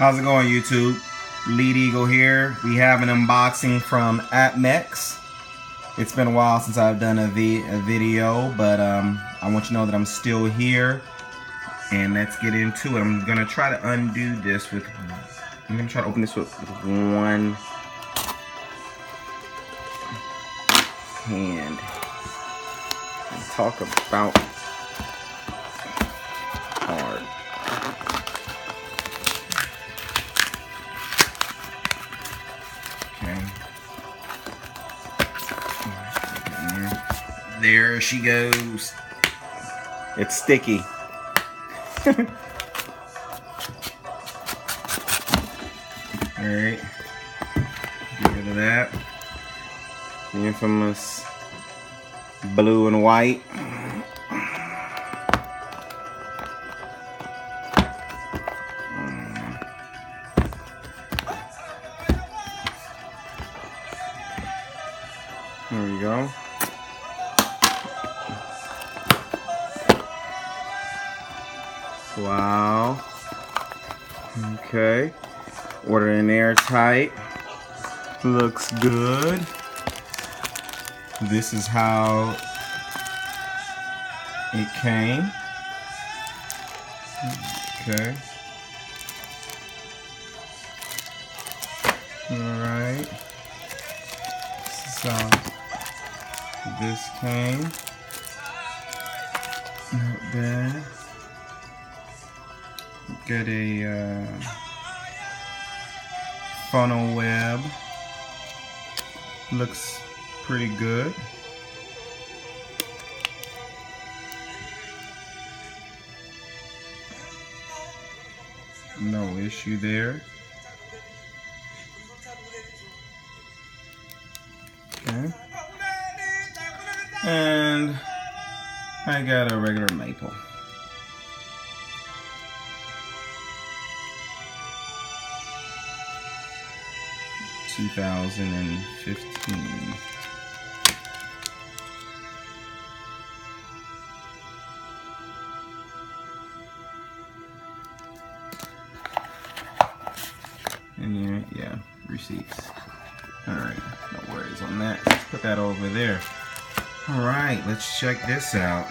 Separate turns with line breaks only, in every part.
How's it going, YouTube? Lead Eagle here. We have an unboxing from APMEX. It's been a while since I've done a, vi a video, but um, I want you to know that I'm still here. And let's get into it. I'm gonna try to undo this with, I'm gonna try to open this with, with one hand. And talk about There she goes. It's sticky. Alright. Get rid of that. The infamous blue and white. Wow. Okay. Order in airtight. Looks good. This is how it came. Okay. Alright. How this came. Not bad. Got a uh, funnel web. Looks pretty good. No issue there. Okay. And I got a regular maple. Two thousand and fifteen. And yeah, yeah, receipts. Alright, no worries on that. Let's put that over there. Alright, let's check this out.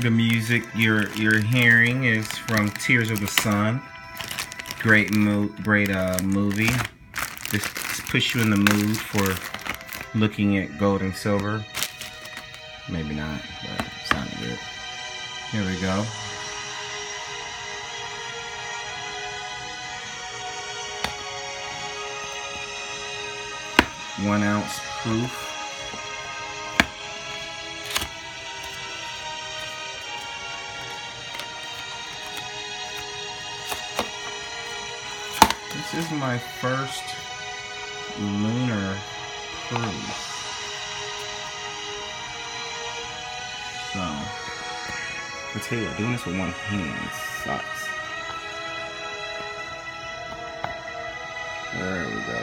The music you're you're hearing is from Tears of the Sun. Great mo great uh, movie. Just push you in the mood for looking at gold and silver. Maybe not, but it sounded good. Here we go. One ounce proof. Is my first lunar cruise. So, I tell you what, doing this with one hand sucks. There we go.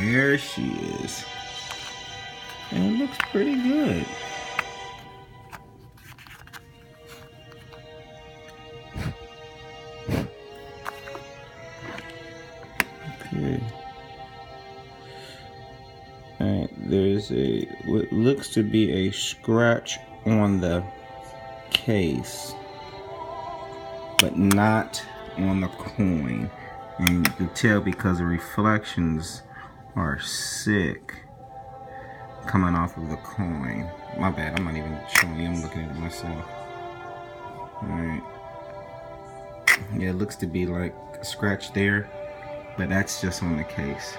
Here she is. And it looks pretty good. Okay. Alright, there's a what looks to be a scratch on the case, but not on the coin. And you can tell because the reflections are sick coming off of the coin. My bad, I'm not even showing you, I'm looking at it myself. Alright. Yeah, it looks to be like a scratch there, but that's just on the case.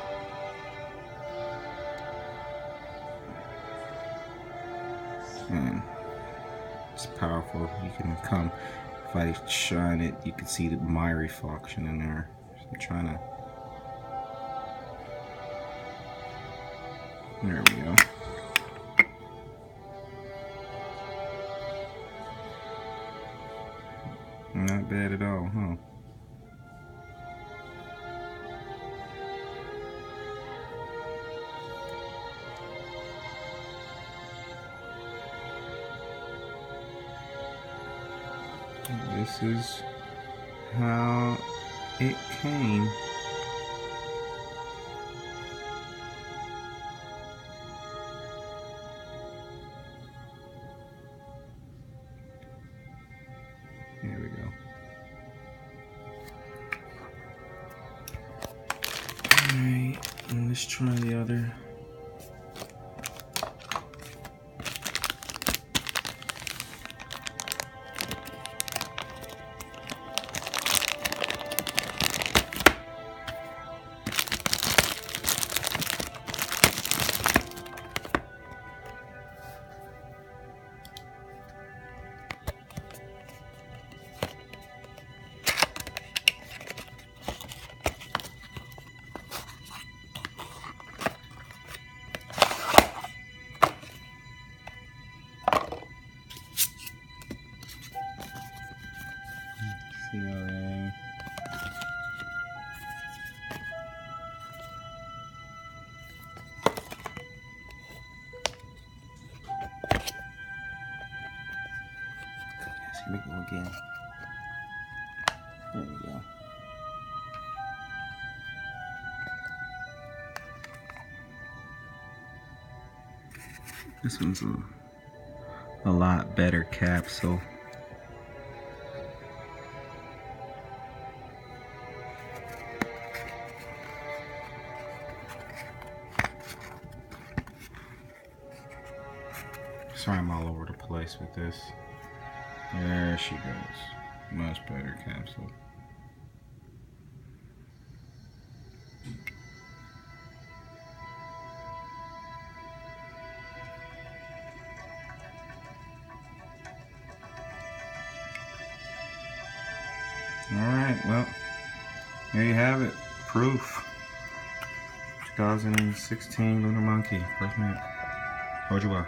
And it's powerful. You can come, if I shine it, you can see the, my reflection in there. So I'm trying to, there we go. Not bad at all, huh? This is how it came. There we go. Alright, let's try the other. Here we again. There we go. This one's a, a lot better capsule. Sorry, I'm all over the place with this. There she goes. Much better capsule. All right, well, there you have it. Proof. 2016 Lunar Monkey. First minute. Hold you well.